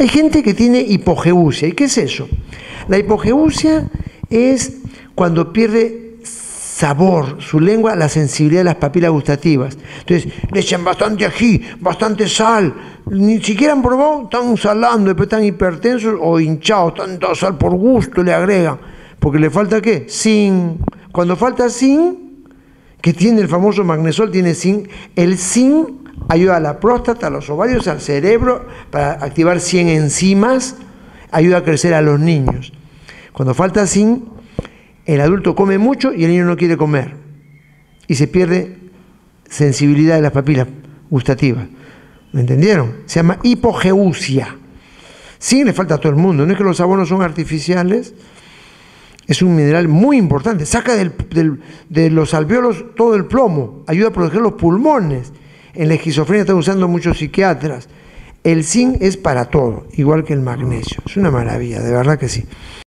Hay gente que tiene hipogeusia. ¿Y qué es eso? La hipogeusia es cuando pierde sabor, su lengua, la sensibilidad de las papilas gustativas. Entonces le echan bastante ají, bastante sal, ni siquiera han probado, están salando, después están hipertensos o hinchados, tanta sal por gusto le agregan, porque le falta qué? Zinc. Cuando falta zinc, que tiene el famoso magnesol, tiene zinc, el zinc ayuda a la próstata, a los ovarios, al cerebro, para activar 100 enzimas, ayuda a crecer a los niños. Cuando falta zinc, el adulto come mucho y el niño no quiere comer. Y se pierde sensibilidad de las papilas gustativas. ¿Me entendieron? Se llama hipogeusia. Sí, le falta a todo el mundo. No es que los abonos son artificiales. Es un mineral muy importante. Saca de los alveolos todo el plomo. Ayuda a proteger los pulmones. En la esquizofrenia están usando muchos psiquiatras. El zinc es para todo, igual que el magnesio. Es una maravilla, de verdad que sí.